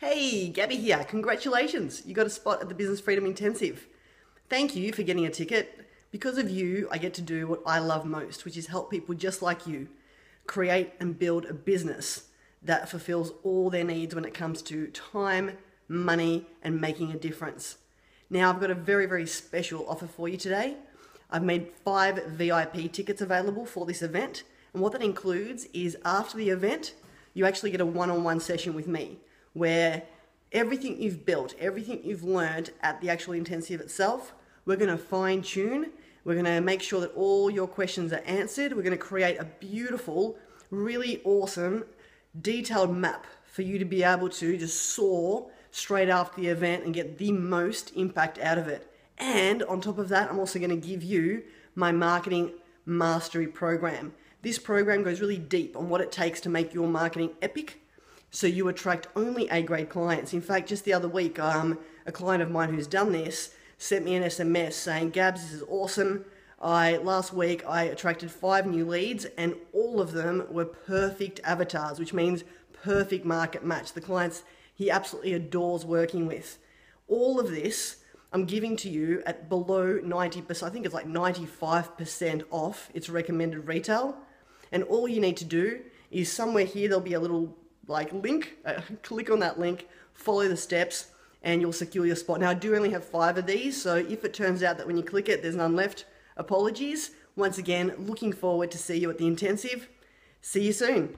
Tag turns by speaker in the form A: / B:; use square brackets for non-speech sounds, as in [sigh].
A: Hey, Gaby here. Congratulations. You got a spot at the Business Freedom Intensive. Thank you for getting a ticket. Because of you, I get to do what I love most, which is help people just like you create and build a business that fulfills all their needs when it comes to time, money, and making a difference. Now, I've got a very, very special offer for you today. I've made five VIP tickets available for this event. And what that includes is after the event, you actually get a one on one session with me where everything you've built, everything you've learned at the actual intensive itself, we're going to fine tune. We're going to make sure that all your questions are answered. We're going to create a beautiful, really awesome, detailed map for you to be able to just soar straight after the event and get the most impact out of it. And on top of that, I'm also going to give you my marketing mastery program. This program goes really deep on what it takes to make your marketing epic so you attract only A grade clients. In fact, just the other week, um, a client of mine who's done this sent me an SMS saying, Gabs, this is awesome. I last week I attracted five new leads and all of them were perfect avatars, which means perfect market match. The clients he absolutely adores working with. All of this I'm giving to you at below 90%, I think it's like 95% off its recommended retail. And all you need to do is somewhere here there'll be a little like link, uh, [laughs] click on that link, follow the steps, and you'll secure your spot. Now I do only have five of these, so if it turns out that when you click it there's none left, apologies. Once again, looking forward to see you at the intensive. See you soon.